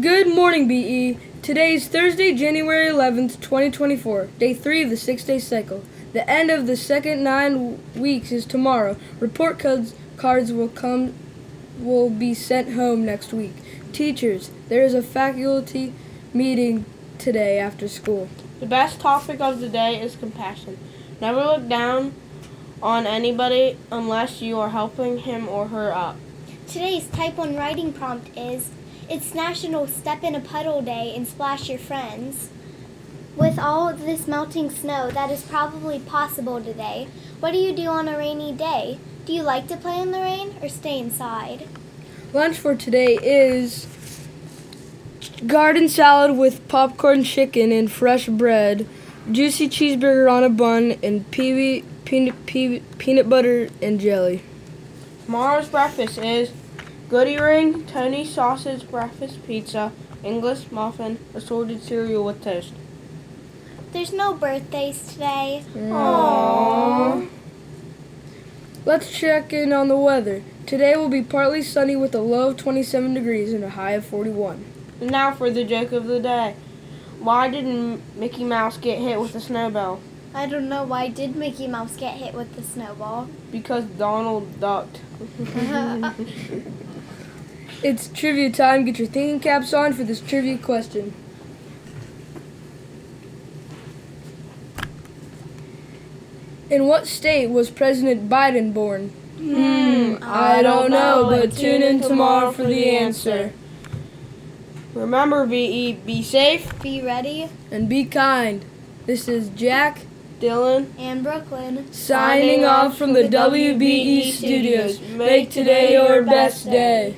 Good morning, BE. Today is Thursday, January 11th, 2024, day three of the six day cycle. The end of the second nine weeks is tomorrow. Report cards, cards will come will be sent home next week. Teachers, there is a faculty meeting today after school. The best topic of the day is compassion. Never look down on anybody unless you are helping him or her up. Today's type 1 writing prompt is It's National Step in a Puddle Day and Splash Your Friends. With all of this melting snow that is probably possible today, what do you do on a rainy day? Do you like to play in the rain or stay inside? Lunch for today is garden salad with popcorn chicken and fresh bread, juicy cheeseburger on a bun, and peewee, peanut, peanut, peanut butter and jelly. Tomorrow's breakfast is goody ring, Tony sausage breakfast pizza, English muffin, assorted cereal with toast. There's no birthdays today. Aww. Let's check in on the weather. Today will be partly sunny with a low of 27 degrees and a high of 41. And now for the joke of the day. Why didn't Mickey Mouse get hit with a snowball? I don't know why did Mickey Mouse get hit with the snowball? Because Donald ducked. it's trivia time. Get your thinking caps on for this trivia question. In what state was President Biden born? Hmm, I don't know, but tune in tomorrow for the answer. Remember, VE, be safe, be ready, and be kind. This is Jack, Dylan, and Brooklyn signing off from the WBE studios. Make today your best day.